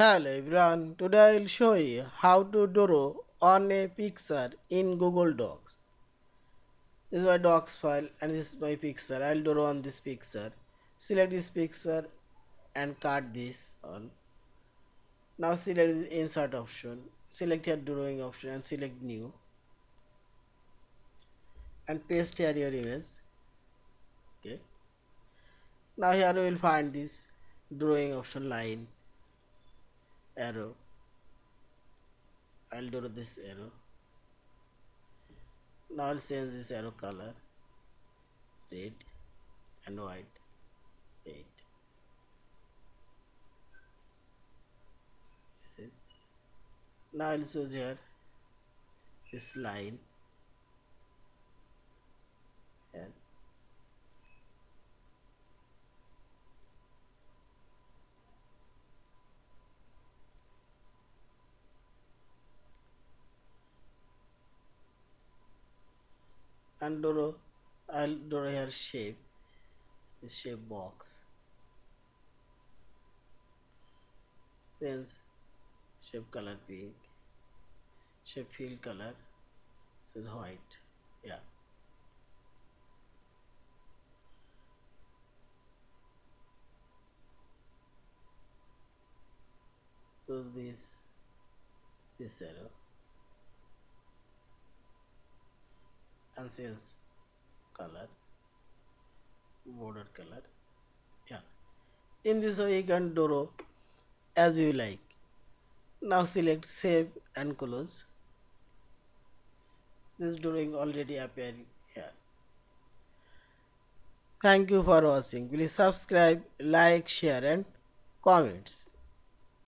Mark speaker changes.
Speaker 1: Hello everyone, today I will show you how to draw on a picture in Google Docs. This is my docs file and this is my picture. I will draw on this picture. Select this picture and cut this on. Now select the insert option. Select your drawing option and select new. And paste here your image. Okay. Now here we will find this drawing option line arrow. I'll do this arrow. Now I'll change this arrow color. Red and white. 8 this is now I'll choose here this line and and draw I'll draw here shape this shape box. Since shape color pink shape fill color this is white yeah. So this this arrow says color border color yeah. In this way you can draw as you like. Now select save and close. This drawing already appearing here. Thank you for watching. Please subscribe like share and comments